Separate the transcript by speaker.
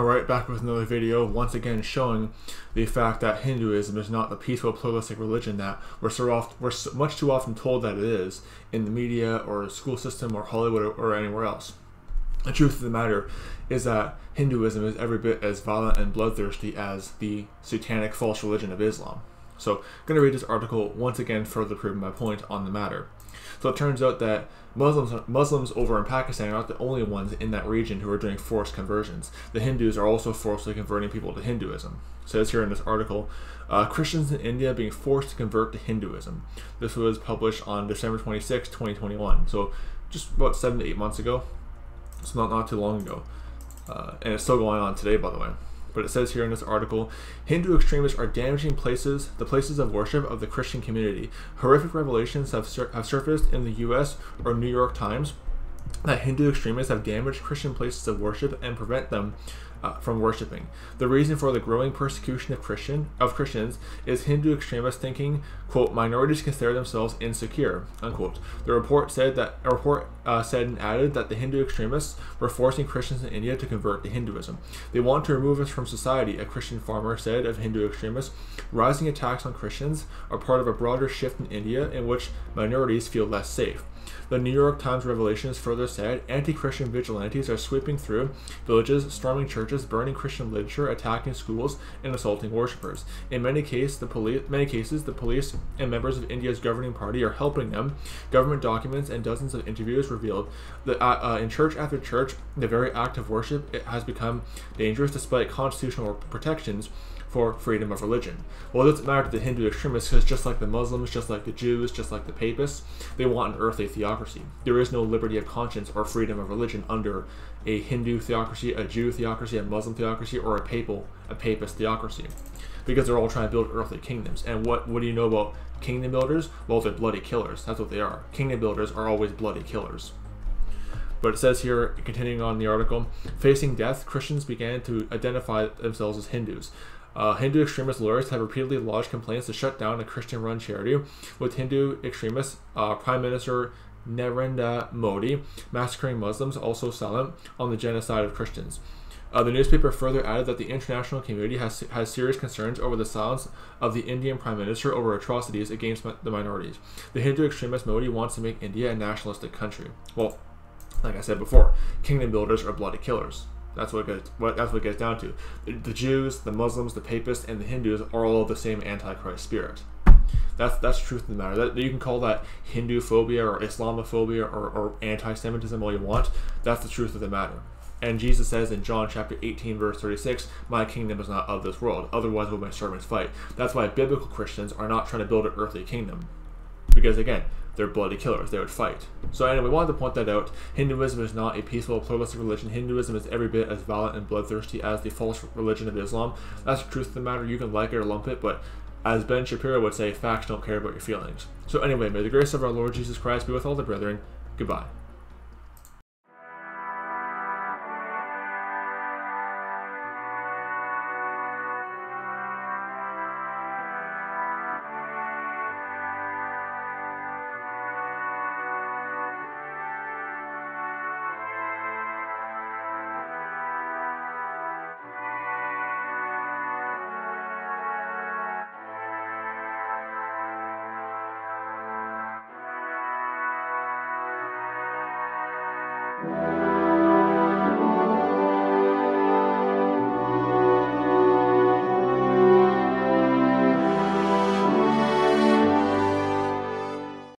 Speaker 1: Alright, back with another video, once again showing the fact that Hinduism is not the peaceful pluralistic religion that we're so often, we're so much too often told that it is in the media or school system or Hollywood or, or anywhere else. The truth of the matter is that Hinduism is every bit as violent and bloodthirsty as the satanic false religion of Islam. So, I'm going to read this article once again further proving my point on the matter. So it turns out that Muslims Muslims over in Pakistan are not the only ones in that region who are doing forced conversions. The Hindus are also forcibly converting people to Hinduism. It says here in this article, uh, Christians in India being forced to convert to Hinduism. This was published on December 26, 2021. So just about seven to eight months ago. It's not not too long ago, uh, and it's still going on today, by the way. But it says here in this article Hindu extremists are damaging places, the places of worship of the Christian community. Horrific revelations have, sur- have surfaced in the US or New York Times that Hindu extremists have damaged Christian places of worship and prevent them uh, from worshiping. The reason for the growing persecution of Christian of Christians is Hindu extremist thinking. "Quote: Minorities consider themselves insecure." Unquote. The report said that a report uh, said and added that the Hindu extremists were forcing Christians in India to convert to Hinduism. They want to remove us from society. A Christian farmer said of Hindu extremists, rising attacks on Christians are part of a broader shift in India in which minorities feel less safe. The New York Times revelations further said anti Christian vigilantes are sweeping through villages, storming churches, burning Christian literature, attacking schools, and assaulting worshippers. In many, case, the poli- many cases, the police and members of India's governing party are helping them. Government documents and dozens of interviews revealed that uh, uh, in church after church, the very act of worship has become dangerous despite constitutional protections for freedom of religion. Well, it doesn't matter to the Hindu extremists because just like the Muslims, just like the Jews, just like the Papists, they want an earthly theocracy. There is no liberty of conscience or freedom of religion under a Hindu theocracy, a Jew theocracy, a Muslim theocracy, or a papal, a papist theocracy. Because they're all trying to build earthly kingdoms. And what, what do you know about kingdom builders? Well, they're bloody killers. That's what they are. Kingdom builders are always bloody killers. But it says here, continuing on the article, facing death, Christians began to identify themselves as Hindus. Uh, Hindu extremist lawyers have repeatedly lodged complaints to shut down a Christian run charity, with Hindu extremist uh, Prime Minister Narendra Modi massacring Muslims also silent on the genocide of Christians. Uh, the newspaper further added that the international community has, has serious concerns over the silence of the Indian Prime Minister over atrocities against the minorities. The Hindu extremist Modi wants to make India a nationalistic country. Well, like I said before, kingdom builders are bloody killers. That's what, gets, what that's what it gets down to. The, the Jews, the Muslims, the Papists, and the Hindus are all the same Antichrist spirit. That's that's truth of the matter. That you can call that Hindu phobia or Islamophobia or, or anti-Semitism all you want. That's the truth of the matter. And Jesus says in John chapter 18, verse 36, My kingdom is not of this world, otherwise will my servants fight. That's why biblical Christians are not trying to build an earthly kingdom. Because again, they're bloody killers. They would fight. So anyway, we wanted to point that out. Hinduism is not a peaceful, pluralistic religion. Hinduism is every bit as violent and bloodthirsty as the false religion of Islam. That's the truth of the matter. You can like it or lump it, but as Ben Shapiro would say, facts don't care about your feelings. So anyway, may the grace of our Lord Jesus Christ be with all the brethren. Goodbye.